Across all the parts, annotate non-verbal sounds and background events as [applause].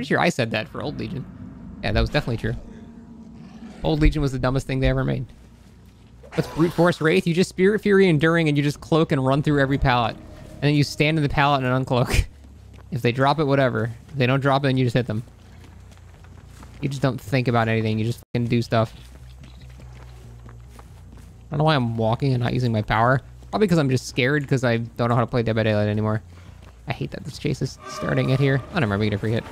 Pretty sure I said that for Old Legion. Yeah, that was definitely true. Old Legion was the dumbest thing they ever made. What's Brute Force Wraith? You just Spirit Fury Enduring and you just cloak and run through every pallet. And then you stand in the pallet and uncloak. [laughs] if they drop it, whatever. If they don't drop it, then you just hit them. You just don't think about anything. You just fucking do stuff. I don't know why I'm walking and not using my power. Probably because I'm just scared because I don't know how to play Dead by Daylight anymore. I hate that this chase is starting it here. Oh, I don't remember getting a free hit.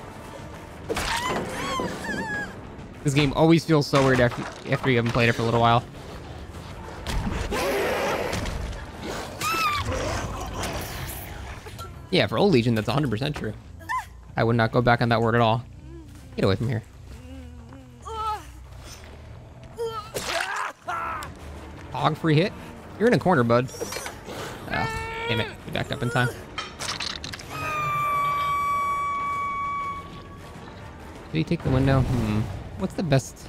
This game always feels so weird after, after you haven't played it for a little while. Yeah, for Old Legion, that's 100% true. I would not go back on that word at all. Get away from here. Hog free hit? You're in a corner, bud. Ugh, damn it. You backed up in time. Did he take the window? Hmm. What's the best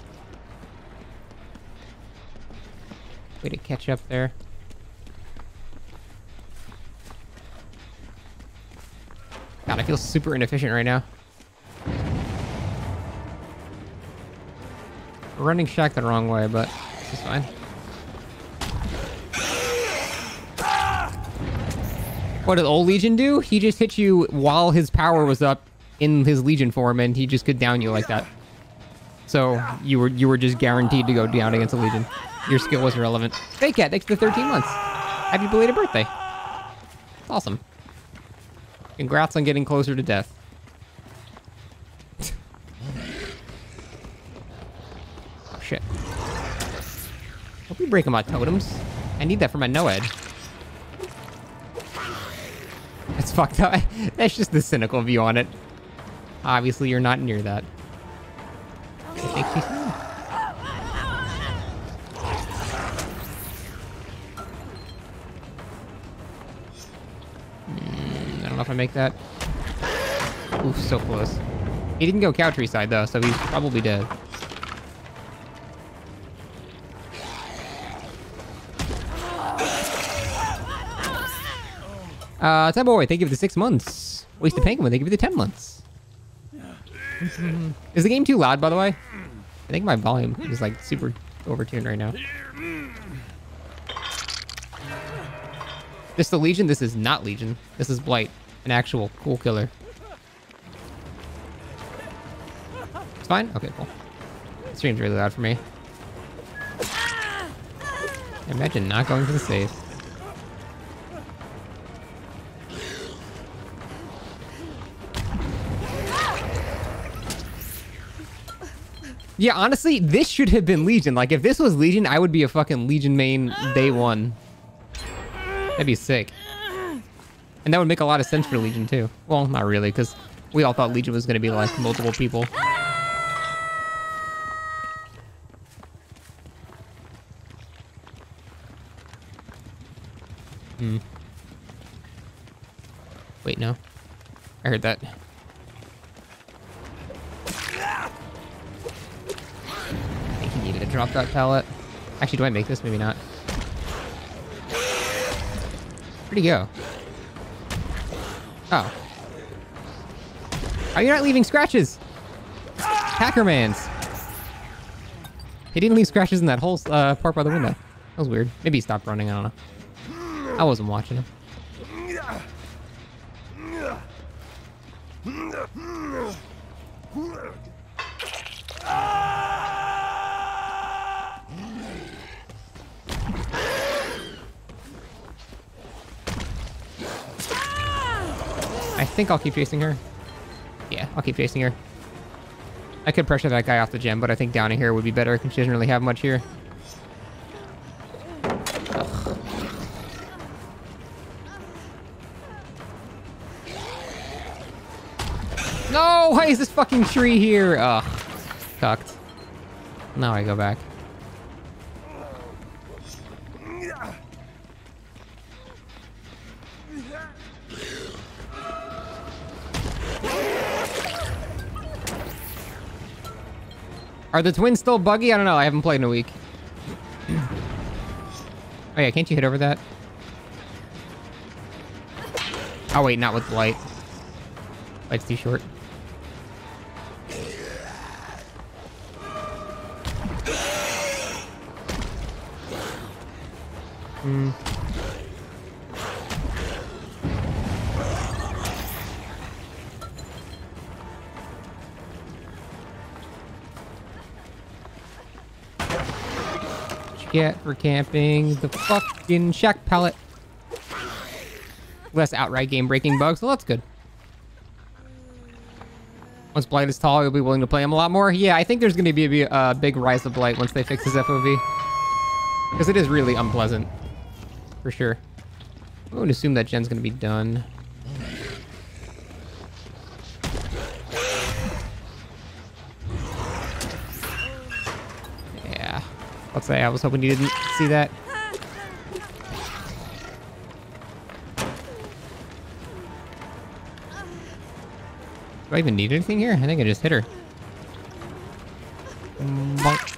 way to catch up there? God, I feel super inefficient right now. We're running Shack the wrong way, but is fine. What did Old Legion do? He just hit you while his power was up in his Legion form, and he just could down you like that. So you were you were just guaranteed to go down against a Legion. Your skill was irrelevant. Hey cat, thanks for the 13 months. Happy belated birthday. Awesome. Congrats on getting closer to death. oh [laughs] shit. Hope you break my totems. I need that for my Noed. It's fucked up. [laughs] That's just the cynical view on it. Obviously, you're not near that. I think she's Mm, I don't know if I make that. Oof, so close. He didn't go cow tree side though, so he's probably dead. Uh, Tab Boy, thank you for the six months. Waste Wasted Penguin, thank you for the ten months. [laughs] is the game too loud, by the way? I think my volume is like super overtuned right now. This the Legion? This is not Legion. This is Blight, an actual cool killer. It's fine? Okay, cool. The stream's really loud for me. Imagine not going for the save. Yeah, honestly, this should have been Legion. Like, if this was Legion, I would be a fucking Legion main day one. That'd be sick. And that would make a lot of sense for Legion, too. Well, not really, because we all thought Legion was going to be, like, multiple people. Hmm. Wait, no. I heard that. Drop that pallet. Actually, do I make this? Maybe not. Where'd he go? Oh. Are you not leaving scratches? Hackermans. He didn't leave scratches in that whole uh, part by the window. That was weird. Maybe he stopped running. I don't know. I wasn't watching him. I think I'll keep chasing her. Yeah, I'll keep chasing her. I could pressure that guy off the gen, but I think downing here would be better because she doesn't really have much here. Ugh. No! Why is this fucking tree here? Ugh. Cucked. Now I go back. Are the twins still buggy? I don't know. I haven't played in a week. [clears throat] oh yeah, can't you hit over that? Oh wait, not with light. Light's too short. Hmm. Get for camping the fucking shack pallet. Less outright game breaking bugs, well that's good. Once Blight is tall, you'll be willing to play him a lot more. Yeah, I think there's going to be a, a big rise of Blight once they fix his FOV. Because it is really unpleasant. For sure. Going to assume that gen's going to be done. I'll say I was hoping you didn't see that. Do I even need anything here? I think I just hit her. Bonk.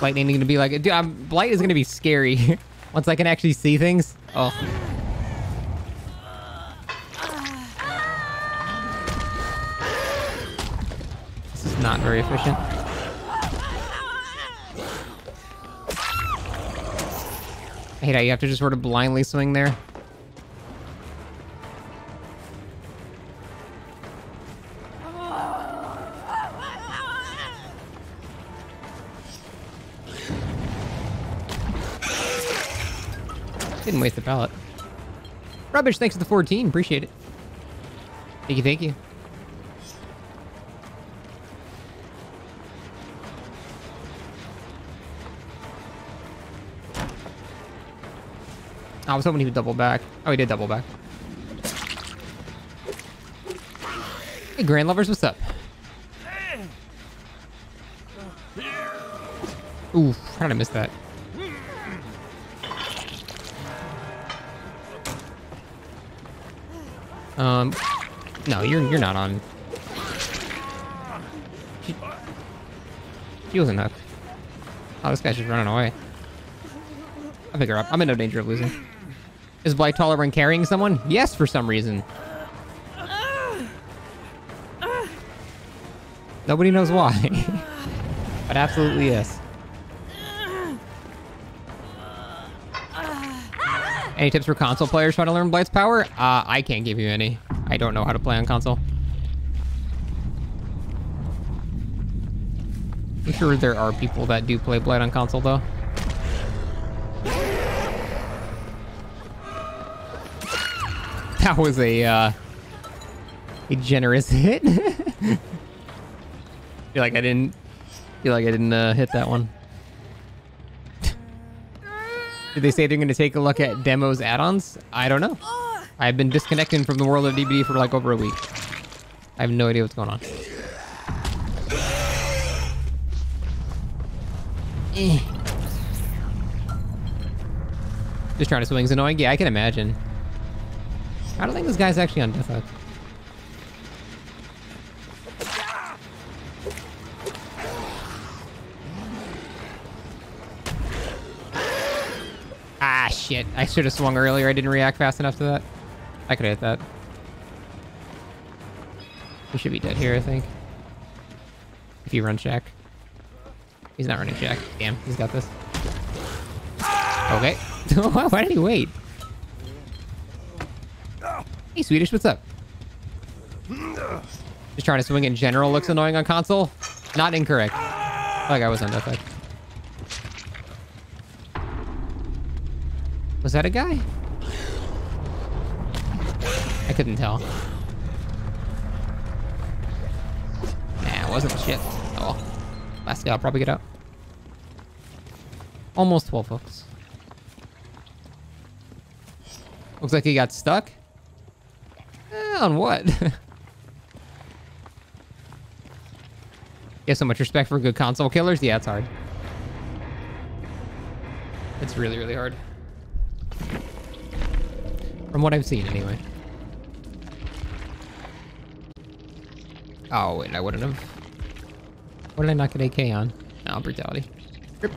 Lightning gonna be like, dude, um, Blight is gonna be scary [laughs] once I can actually see things. Oh. This is not very efficient. I hate how you have to just sort of blindly swing there. Didn't waste the pallet. Rubbish, thanks to the 14. Appreciate it. Thank you, thank you. I was hoping he would double back. Oh, he did double back. Hey, Grand Lovers, what's up? Ooh, how did I miss that? Um, no, you're you're not on. She wasn't hooked. Oh, this guy's just running away. I'll pick her up. I'm in no danger of losing. Is Blight when carrying someone? Yes, for some reason. Nobody knows why. [laughs] but absolutely yes. Any tips for console players trying to learn Blight's power? Uh, I can't give you any. I don't know how to play on console. I'm sure there are people that do play Blight on console, though. That was a, uh, a generous [laughs] hit. feel like I didn't, feel like I didn't, uh, hit that one. [laughs] Did they say they're going to take a look at demos add-ons? I don't know. I've been disconnected from the world of DBD for like over a week. I have no idea what's going on. Just trying to swing is annoying? Yeah, I can imagine. I don't think this guy's actually on death. Ah, shit. I should have swung earlier. I didn't react fast enough to that. I could have hit that. He should be dead here, I think. If you run check. He's not running check. Damn, he's got this. Okay. [laughs] Why did he wait? Hey, Swedish, what's up? Just trying to swing in general looks annoying on console. Not incorrect. Like I was on that. Was that a guy? I couldn't tell. Nah, it wasn't shit. Oh, last guy, I'll probably get out. Almost 12 hooks. Looks like he got stuck. Eh, on what? [laughs] you have so much respect for good console killers? Yeah, it's hard. It's really, really hard. From what I've seen, anyway. Oh, wait, I wouldn't have. What did I not get AK on? Oh, brutality. Rip.